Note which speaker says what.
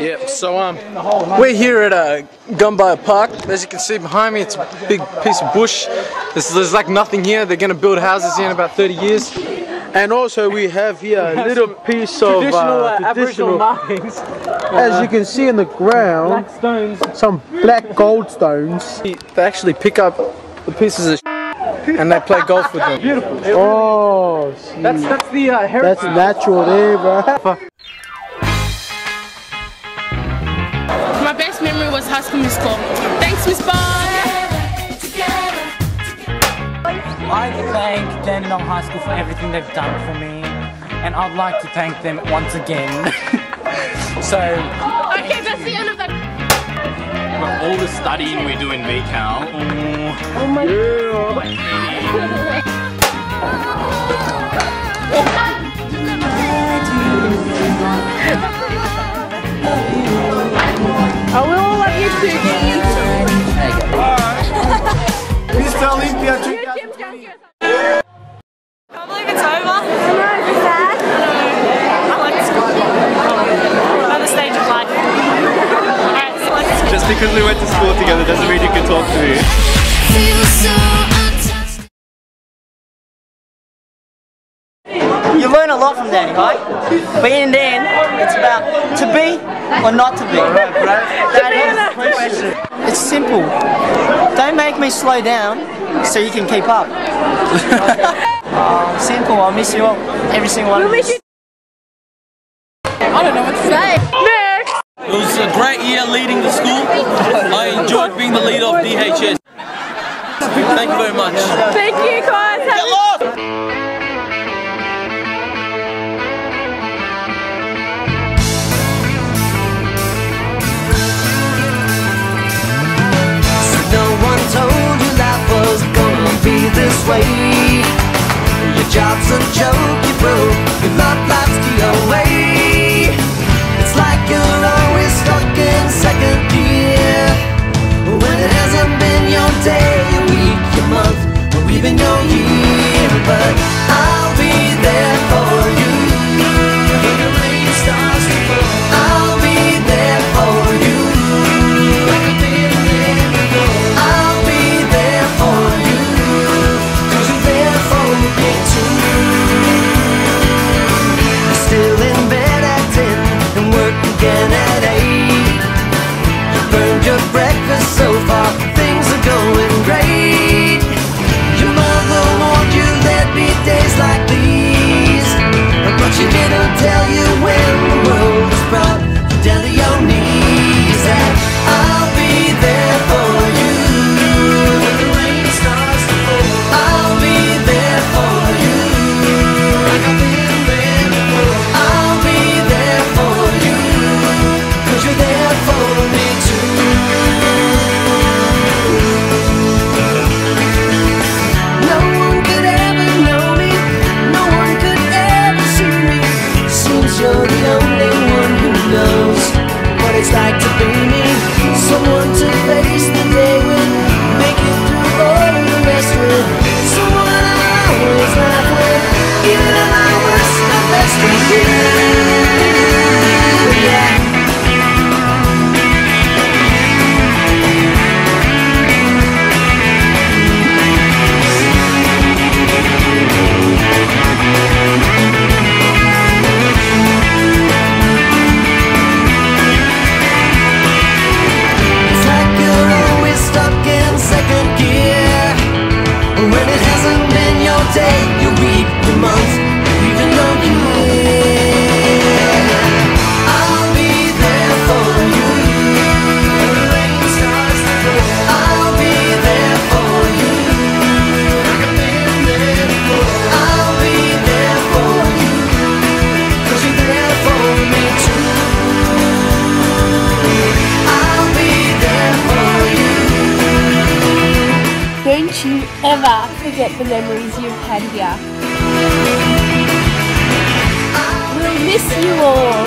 Speaker 1: Yep, so um, we're here at uh, Gumbuya Park. As you can see behind me, it's a big piece of bush. There's, there's like nothing here. They're going to build houses here in about 30 years.
Speaker 2: And also we have here a little piece of
Speaker 1: Traditional,
Speaker 2: uh,
Speaker 1: uh, Aboriginal markings.
Speaker 2: as you can see in the ground,
Speaker 1: Black stones.
Speaker 2: some black gold stones.
Speaker 1: They actually pick up the pieces of and they play golf with them. Beautiful.
Speaker 2: Oh.
Speaker 1: That's that's the uh, heritage.
Speaker 2: That's natural there, bro.
Speaker 3: My best memory was High School Musical. Thanks, Miss Bob.
Speaker 4: I thank Dandenong High School for everything they've done for me, and I'd like to thank them once again. so,
Speaker 3: Okay, that's the end of that.
Speaker 5: all the studying we do in VCAL.
Speaker 3: Oh I
Speaker 5: Just because we went to school together doesn't mean you can talk to me.
Speaker 6: feel so untouched.
Speaker 7: You learn a lot from Danny, right? But in the end, it's about to be or not to be. That is the question. It's simple. Don't make me slow down so you can keep up. Simple. I'll miss you all. Every single one of you.
Speaker 3: I don't know what to say. Next!
Speaker 8: It was a great year leading the school. I enjoyed being the leader of DHS. Thank you very much.
Speaker 3: Thank you guys. Have
Speaker 8: Get lost!
Speaker 7: No ever
Speaker 9: forget the memories you've had here. We'll miss you all.